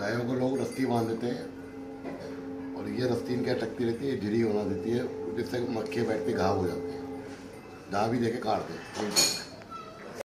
गायों को लोग रस्सी बाँध देते हैं। और ये रस्सी इनके अटकती रहती है झिरी बना देती है, जिससे मक्खियाँ बैठते घाव हो जाते हैं। जहाँ भी देखे काट दे